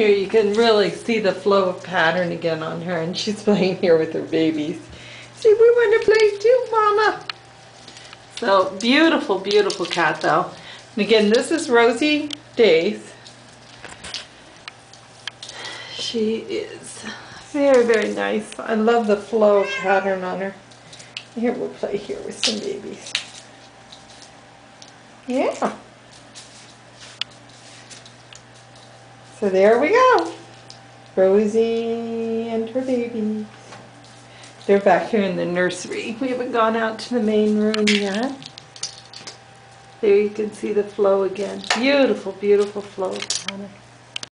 Here you can really see the flow of pattern again on her, and she's playing here with her babies. See, we want to play too, Mama. So beautiful, beautiful cat though. And again, this is Rosie Days. She is very, very nice. I love the flow of pattern on her. Here, we'll play here with some babies. Yeah. So there we go. Rosie and her babies. They're back here in the nursery. We haven't gone out to the main room yet. There you can see the flow again. Beautiful, beautiful flow of.